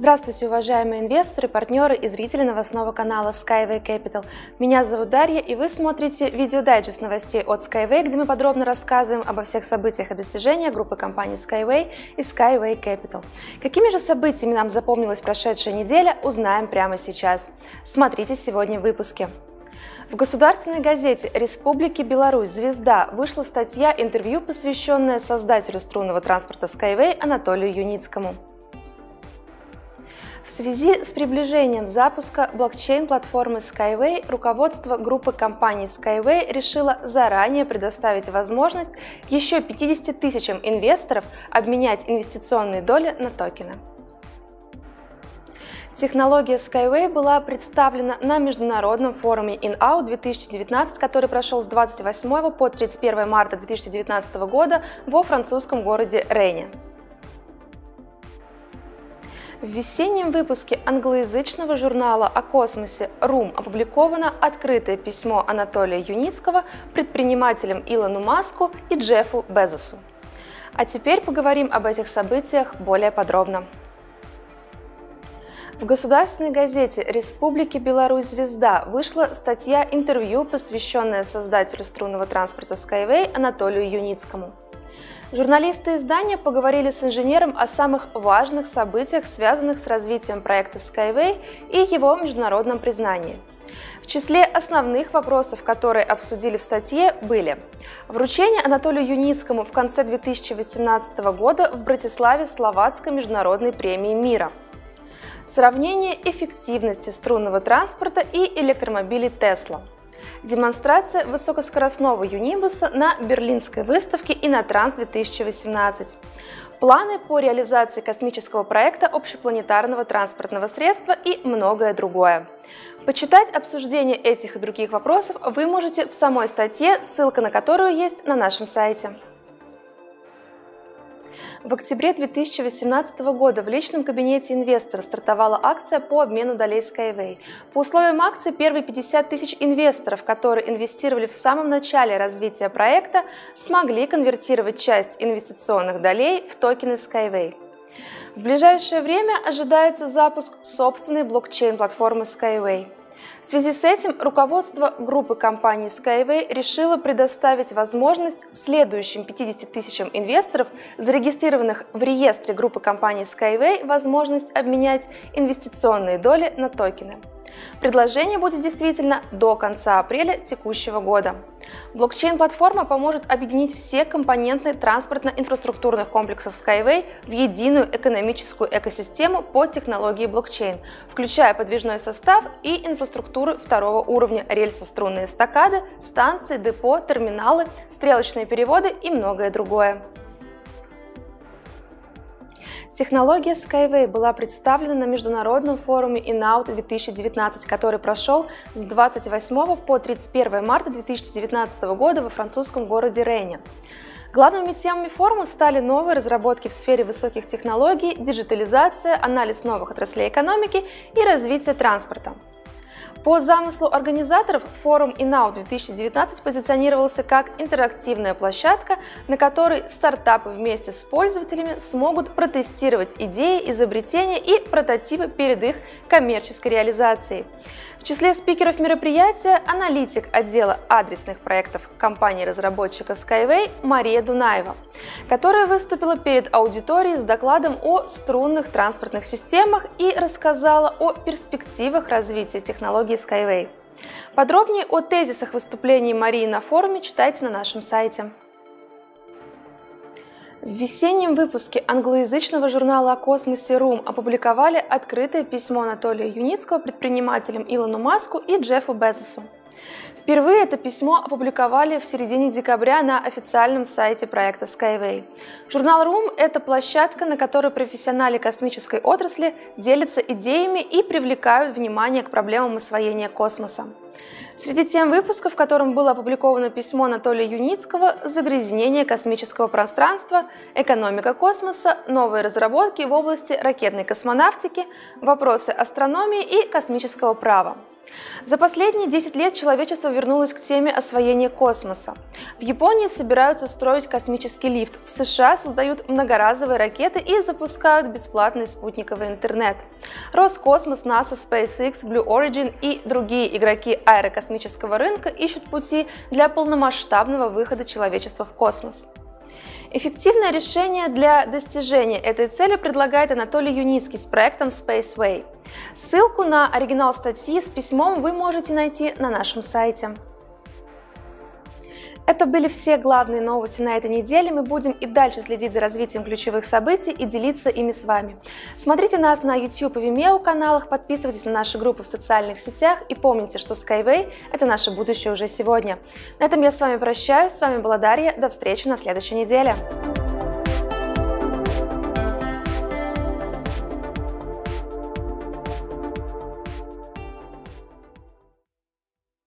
Здравствуйте, уважаемые инвесторы, партнеры и зрители новостного канала Skyway Capital. Меня зовут Дарья, и вы смотрите видеодайджест новостей от Skyway, где мы подробно рассказываем обо всех событиях и достижениях группы компаний Skyway и Skyway Capital. Какими же событиями нам запомнилась прошедшая неделя, узнаем прямо сейчас. Смотрите сегодня в выпуске. В государственной газете Республики Беларусь «Звезда» вышла статья-интервью, посвященная создателю струнного транспорта Skyway Анатолию Юницкому. В связи с приближением запуска блокчейн-платформы Skyway, руководство группы компаний Skyway решило заранее предоставить возможность еще 50 тысячам инвесторов обменять инвестиционные доли на токены. Технология Skyway была представлена на международном форуме InOut 2019, который прошел с 28 по 31 марта 2019 года во французском городе Рейне. В весеннем выпуске англоязычного журнала о космосе «Рум» опубликовано открытое письмо Анатолия Юницкого предпринимателям Илону Маску и Джеффу Безосу. А теперь поговорим об этих событиях более подробно. В государственной газете Республики Беларусь «Звезда» вышла статья-интервью, посвященная создателю струнного транспорта Skyway Анатолию Юницкому – Журналисты издания поговорили с инженером о самых важных событиях, связанных с развитием проекта Skyway и его международном признании. В числе основных вопросов, которые обсудили в статье, были вручение Анатолию Юницкому в конце 2018 года в Братиславе Словацкой международной премии мира, сравнение эффективности струнного транспорта и электромобилей Tesla – демонстрация высокоскоростного юнибуса на Берлинской выставке и на Транс-2018, планы по реализации космического проекта общепланетарного транспортного средства и многое другое. Почитать обсуждение этих и других вопросов вы можете в самой статье, ссылка на которую есть на нашем сайте. В октябре 2018 года в личном кабинете инвестора стартовала акция по обмену долей Skyway. По условиям акции первые 50 тысяч инвесторов, которые инвестировали в самом начале развития проекта, смогли конвертировать часть инвестиционных долей в токены Skyway. В ближайшее время ожидается запуск собственной блокчейн-платформы Skyway – в связи с этим руководство группы компании Skyway решило предоставить возможность следующим 50 тысячам инвесторов, зарегистрированных в реестре группы компании Skyway, возможность обменять инвестиционные доли на токены. Предложение будет действительно до конца апреля текущего года. Блокчейн-платформа поможет объединить все компоненты транспортно-инфраструктурных комплексов Skyway в единую экономическую экосистему по технологии блокчейн, включая подвижной состав и инфраструктуру второго уровня, рельсо-струнные эстакады, станции, депо, терминалы, стрелочные переводы и многое другое. Технология Skyway была представлена на международном форуме InOut 2019, который прошел с 28 по 31 марта 2019 года во французском городе Рейне. Главными темами форума стали новые разработки в сфере высоких технологий, диджитализация, анализ новых отраслей экономики и развитие транспорта. По замыслу организаторов, форум InNow 2019 позиционировался как интерактивная площадка, на которой стартапы вместе с пользователями смогут протестировать идеи, изобретения и прототипы перед их коммерческой реализацией. В числе спикеров мероприятия аналитик отдела адресных проектов компании-разработчика Skyway Мария Дунаева, которая выступила перед аудиторией с докладом о струнных транспортных системах и рассказала о перспективах развития технологий Skyway. Подробнее о тезисах выступлений Марии на форуме читайте на нашем сайте. В весеннем выпуске англоязычного журнала о космосе «Рум» опубликовали открытое письмо Анатолия Юницкого предпринимателям Илону Маску и Джеффу Безосу. Впервые это письмо опубликовали в середине декабря на официальном сайте проекта Skyway. Журнал Room – это площадка, на которой профессионалы космической отрасли делятся идеями и привлекают внимание к проблемам освоения космоса. Среди тем выпуска, в котором было опубликовано письмо Анатолия Юницкого «Загрязнение космического пространства, экономика космоса, новые разработки в области ракетной космонавтики, вопросы астрономии и космического права». За последние 10 лет человечество вернулось к теме освоения космоса. В Японии собираются строить космический лифт, в США создают многоразовые ракеты и запускают бесплатный спутниковый интернет. Роскосмос, НАСА, SpaceX, Blue Origin и другие игроки аэрокосмического рынка ищут пути для полномасштабного выхода человечества в космос. Эффективное решение для достижения этой цели предлагает Анатолий Юницкий с проектом Spaceway. Ссылку на оригинал статьи с письмом вы можете найти на нашем сайте. Это были все главные новости на этой неделе. Мы будем и дальше следить за развитием ключевых событий и делиться ими с вами. Смотрите нас на YouTube и Vimeo каналах, подписывайтесь на наши группы в социальных сетях и помните, что Skyway – это наше будущее уже сегодня. На этом я с вами прощаюсь. С вами была Дарья. До встречи на следующей неделе.